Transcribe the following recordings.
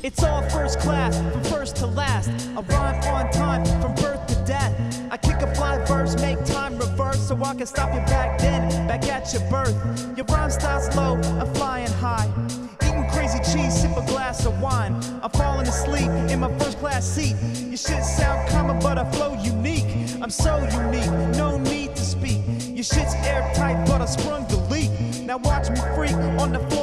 It's all first class, from first to last. I rhyme on time, from birth to death. I kick a fly verse, make time reverse, so I can stop you back then, back at your birth. Your rhyme style's low, I'm flying high. Eating crazy cheese, sip a glass of wine. I'm falling asleep in my first class seat. Your shit sound common, but I flow unique. I'm so unique, no need to speak. Your shit's airtight, but I sprung the leak. Now watch me freak on the floor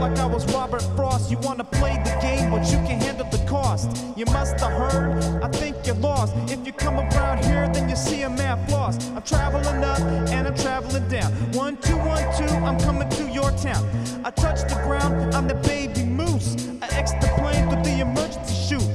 like I was Robert Frost. You wanna play the game, but you can't handle the cost. You must have heard, I think you're lost. If you come around here, then you see a man lost. I'm traveling up and I'm traveling down. One, two, one, two, I'm coming to your town. I touch the ground, I'm the baby moose. I X the plane through the emergency chute.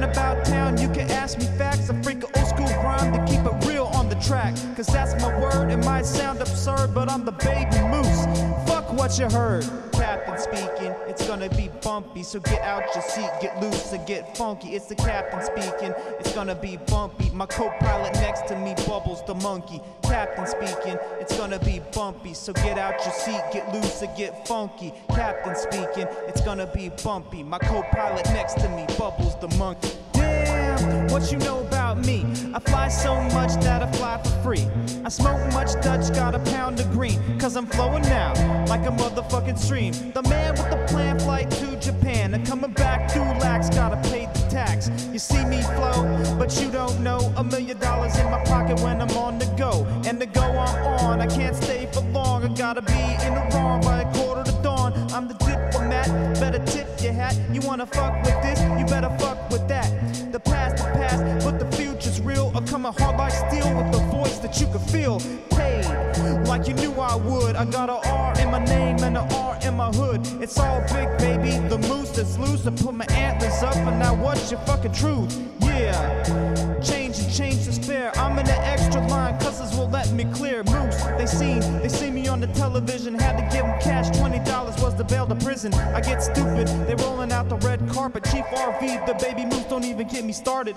Man about town, you can ask me facts. I freak old school rhyme to keep it real on the track. Cause that's my word, it might sound absurd, but I'm the baby moose. Fuck what you heard. Captain speaking, it's gonna be bumpy, so get out your seat, get loose and get funky. It's the captain speaking, it's gonna be bumpy. My co pilot next to me, Bubbles the monkey. Captain speaking, it's gonna be bumpy, so get out your seat, get loose and get funky. Captain speaking, it's gonna be bumpy. My co pilot next to me, Bubbles the monkey. Damn, what you know about me? I fly so much that I fly for free. I smoke much Dutch, got a pound of green. Cause I'm flowing now, like a motherfucking stream. The man with the plan, flight to Japan. And coming back through LAX, gotta pay the tax. You see me flow, but you don't know. A million dollars in my pocket when I'm on the go. And the go I'm on, I can't stay for long. I gotta be in the wrong by a quarter to dawn. I'm the diplomat, better tip your hat. You wanna fuck with this, you better fuck with that. The past, the past, you could feel. Paid, like you knew I would. I got a R in my name and a R in my hood. It's all big, baby. The moose that's loose. I put my antlers up, and now what's your fucking truth? Yeah. Change and change to spare. I'm in an extra line, cusses will let me clear. Moose, they seen, they see me on the television. Had to give them cash, $20 was the bail to prison. I get stupid, they rolling out the red carpet. Chief RV, the baby moose don't even get me started.